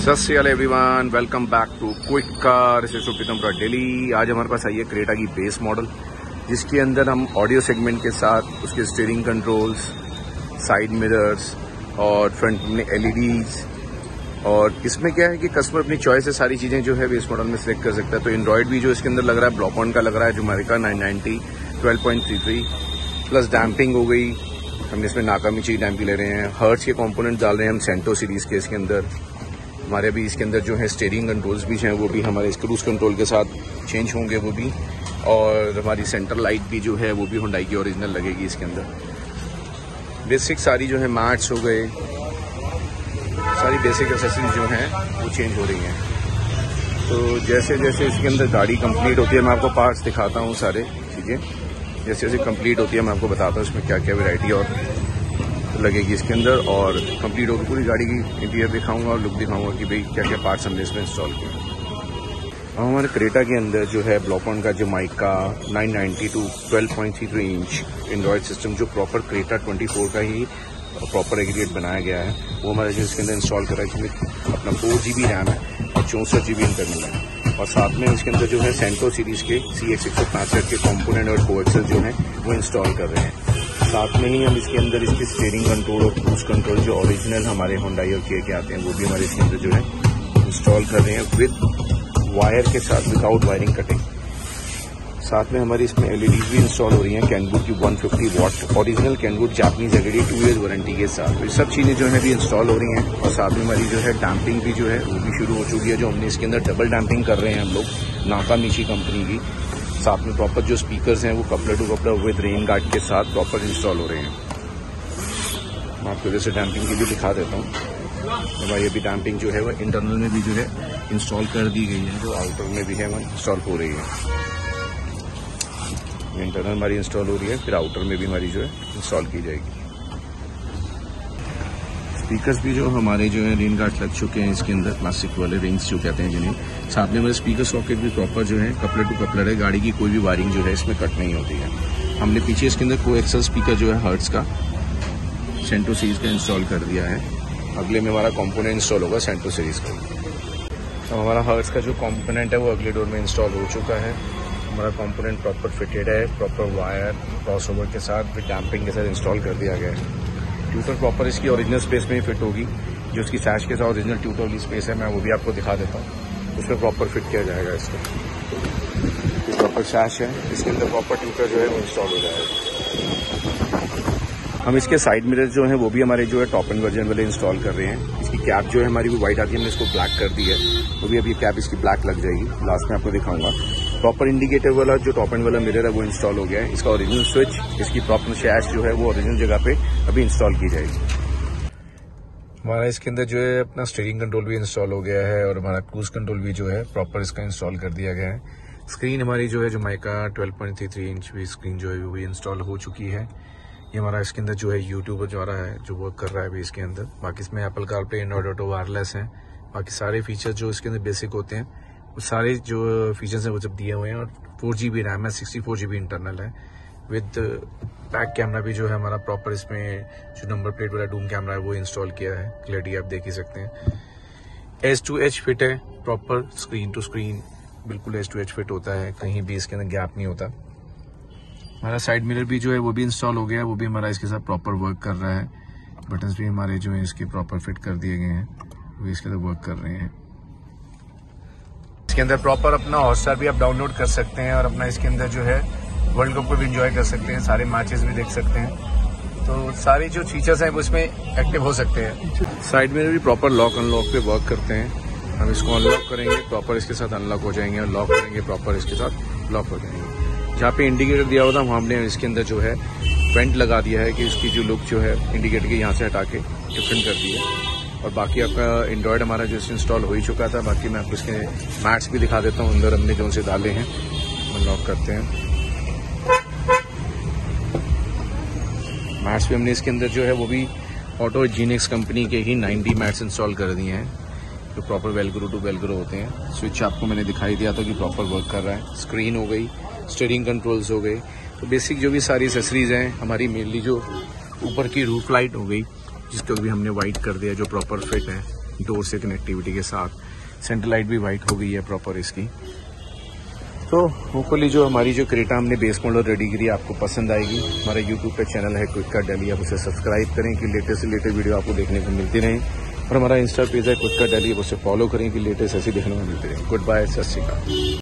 सत everyone welcome back to quick car Pritampura Delhi आज हमारे पास आई है क्रेटा की बेस मॉडल जिसके अंदर हम ऑडियो सेगमेंट के साथ उसके स्टीयरिंग कंट्रोल्स साइड मिरर्स और फ्रंट में एलईडीज और इसमें क्या है कि कस्टमर अपनी चॉइस से सारी चीज़ें जो है बेस मॉडल में सिलेक्ट कर सकता है। तो एंड्रॉइड भी जो इसके अंदर लग रहा है ब्लॉक का लग रहा है, जो हमारे का nine ninety twelve point three three plus damping हो गई। हमने इसमें नाकामी चीज़ डैम्पी ले रहे हैं। हर्ट्स के कंपोनेंट डाल रहे हैं हम सेंटो सीरीज़ के इसके अंदर। हमारे अभी इसके अंदर जो है स्टेयरिंग कंट्रोल्स भी हैं, वो भी हमारे क्रूज कंट्रोल के साथ चेंज होंगे, वो भी। और हमारी सेंटर लाइट भी जो है, वो भी हुडाई की ओरिजिनल लगेगी इसके अंदर। बेसिक सारी जो है मैट्स हो गए। सारी बेसिक एसेसरीज जो हैं, वो चेंज हो रही हैं। तो जैसे जैसे इसके अंदर गाड़ी कंप्लीट होती है, मैं आपको पार्ट्स दिखाता हूँ सारे चीज़ें जैसे जैसे कंप्लीट होती है, मैं आपको बताता हूँ इसमें क्या क्या वेराइटी और लगेगी इसके अंदर और कंप्लीट होकर पूरी गाड़ी की इंटीरियर दिखाऊँगा और लुक दिखाऊँगा कि भाई क्या क्या पार्ट्स हमने इसमें इंस्टॉल किए अब हमारे क्रेटा के अंदर जो है ब्लॉकॉन का जो माइका 990 टू 12.33 इंच एंड्रॉयड सिस्टम जो प्रॉपर क्रेटा 24 का ही प्रॉपर एग्रीगेट बनाया गया है, वो हमारे जो इसके अंदर इंस्टॉल करा है जिसमें अपना फोर जी बी रैम है और चौंसठ जी बी इंटरनल है। और साथ में इसके अंदर जो है सेंटो सीरीज़ के सी एक्स एक सौ पैंसठ के कॉम्पोनेंट और कोएक्सल जो है, वो इंस्टॉल कर रहे हैं। साथ में ही हम इसके अंदर इसके स्टेयरिंग कंट्रोल और क्रूज कंट्रोल जो ओरिजिनल हमारे होंडाई और के आते हैं, वो भी हमारे इसके अंदर जो है इंस्टॉल कर रहे हैं विद वायर के साथ विदाउट वायरिंग कटिंग साथ में हमारी इसमें एलईडी भी इंस्टॉल हो रही हैं कैनवुड की 150 watt original Kenwood Japanese LED two year warranty के साथ। तो ये सब चीज़ें जो है भी इंस्टॉल हो रही हैं और साथ में हमारी जो है डैम्पिंग भी जो है, वो भी शुरू हो चुकी है, जो हमने इसके अंदर डबल डैम्पिंग कर रहे हैं हम लोग नाका नीची कंपनी की। साथ में प्रॉपर जो स्पीकर्स हैं, वो कपड़ा टू कपड़ा विद रेन गार्ड के साथ प्रॉपर इंस्टॉल हो रहे हैं। मैं आपको जैसे डैम्पिंग की भी दिखा देता हूँ। तो भाई अभी डैम्पिंग जो है, वो इंटरनल में भी जो है इंस्टॉल कर दी गई है, जो आउटर में भी है, वो इंस्टॉल हो रही है। इंटरनल हमारी इंस्टॉल हो रही है, फिर आउटर में भी हमारी जो है इंस्टॉल की जाएगी। स्पीकर्स भी जो हमारे जो है रेन गार्ड लग चुके हैं इसके अंदर प्लास्टिक वाले रिंग्स जो कहते हैं जिन्हें। साथ में स्पीकर सॉकेट भी प्रॉपर जो है कपड़े टू कपलर है, गाड़ी की कोई भी वायरिंग जो है, इसमें कट नहीं होती है। हमने पीछे इसके अंदर को एक्सल स्पीकर जो है हर्ट्स का सेंटो सीरीज़ का इंस्टॉल कर दिया है। अगले में हमारा कॉम्पोनेंट इंस्टॉल होगा सेंटो सीरीज़ का। तो हमारा हर्ट्स का जो कॉम्पोनेंट है, वो अगले डोर में इंस्टॉल हो चुका है। हमारा कॉम्पोनेंट प्रॉपर फिटेड है प्रॉपर वायर क्रॉस ओवर के साथ, फिर डैम्पिंग के साथ इंस्टॉल कर दिया गया है। ट्यूटर प्रॉपर इसकी ओरिजिनल स्पेस में ही फिट होगी। जो इसकी सैश के साथ ओरिजिनल ट्यूटर वाली स्पेस है, मैं वो भी आपको दिखा देता हूँ। उसमें प्रॉपर फिट किया जाएगा इसको। प्रॉपर सैश है। इसके अंदर प्रॉपर ट्यूटर जो है, वो इंस्टॉल हो जाएगा। हम इसके साइड मिरर जो है, वो भी हमारे जो है टॉप एंड वर्जन वाले इंस्टॉल कर रहे हैं। इसकी कैप जो है, हमारी वो व्हाइट आती है, हमने इसको ब्लैक कर दी है। वो भी अभी कैप इसकी ब्लैक लग जाएगी। लास्ट में आपको दिखाऊँगा। प्रॉपर इंडिकेटर वाला, जो टॉप एंड वाला मिरर है, वो इंस्टॉल हो गया है। इसका ओरिजिनल स्विच इसकी प्रॉपर शैश जो है, वो ओरिजिनल जगह पे अभी इंस्टॉल की जाएगी। हमारा इसके अंदर जो है, अपना स्टीयरिंग कंट्रोल भी इंस्टॉल हो गया है और हमारा क्रूज कंट्रोल भी जो है प्रॉपर इसका इंस्टॉल कर दिया गया है। स्क्रीन हमारी जो है जो माइका 12.33 इंच भी स्क्रीन जो है, वो भी इंस्टॉल हो चुकी है। ये हमारा इसके अंदर जो है यूट्यूब जो रहा है, जो वर्क कर रहा है अभी इसके अंदर। बाकी इसमें Apple CarPlay Android auto wireless है। बाकी सारे फीचर जो इसके अंदर बेसिक होते हैं सारे जो फीचर्स हैं वो जब दिए हुए हैं और फोर जी बी रैम है sixty four G B internal है। विद बैक कैमरा भी जो है हमारा प्रॉपर इसमें जो नंबर प्लेट वाला डूम कैमरा है वो इंस्टॉल किया है। क्लियरिटी आप देख ही सकते हैं। एस टू एच फिट है प्रॉपर स्क्रीन टू स्क्रीन बिल्कुल एच टू एच फिट होता है, कहीं भी इसके अंदर गैप नहीं होता। हमारा साइड मिरर भी जो है वो भी इंस्टॉल हो गया है, वो भी हमारा इसके साथ प्रॉपर वर्क कर रहा है। बटन्स भी हमारे जो है इसके प्रॉपर फिट कर दिए गए हैं, वो इसके अंदर वर्क कर रहे हैं। इसके अंदर प्रॉपर अपना हॉटस्टार भी आप डाउनलोड कर सकते हैं और अपना इसके अंदर जो है वर्ल्ड कप को भी इंजॉय कर सकते हैं, सारे मैचेस भी देख सकते हैं। तो सारी जो फीचर्स हैं, वो इसमें एक्टिव हो सकते हैं। साइड में भी प्रॉपर लॉक अनलॉक पे वर्क करते हैं। हम इसको अनलॉक करेंगे प्रॉपर इसके साथ अनलॉक हो जाएँगे और लॉक करेंगे प्रॉपर इसके साथ लॉक हो जाएँगे। जहाँ पे इंडिकेटर दिया हुआ था, वहाँ हमने इसके अंदर जो है वेंट लगा दिया है कि इसकी जो लुक जो है इंडिकेटर के यहाँ से हटा के डिफरेंट कर दी है। और बाकी आपका एंड्रॉयड हमारा जो इंस्टॉल हो ही चुका था, बाकी मैं आपको इसके मैट्स भी दिखा देता हूँ अंदर हमने जो से डाले हैं। अनलॉक करते हैं। मैट्स भी हमने इसके अंदर जो है वो भी ऑटो जीनिक्स कंपनी के ही 90 मैट्स इंस्टॉल कर दिए हैं। जो प्रॉपर वेलग्रो टू वेलग्रो होते हैं। स्विच आपको मैंने दिखाई दिया था कि प्रॉपर वर्क कर रहा है। स्क्रीन हो गई स्टेरिंग कंट्रोल्स हो गए। तो बेसिक जो भी सारी एसेसरीज हैं, हमारी मेनली जो ऊपर की रूफ लाइट हो गई जिसको भी हमने वाइट कर दिया, जो प्रॉपर फिट है डोर से कनेक्टिविटी के साथ। सेंटर लाइट भी वाइट हो गई है प्रॉपर इसकी। तो होपफुली जो हमारी जो क्रेटा हमने बेस मॉडल रेडी करी, आपको पसंद आएगी। हमारा यूट्यूब पे चैनल है क्विक का डेली आप उसे सब्सक्राइब करें कि लेटेस्ट से लेटेस्ट वीडियो आपको देखने को मिलती रहे। और हमारा इंस्टा पेज है क्विक का डेली आप उसे फॉलो करें कि लेटेस्ट ऐसी देखने को मिलती रहे। गुड बाय सत श्रीकाल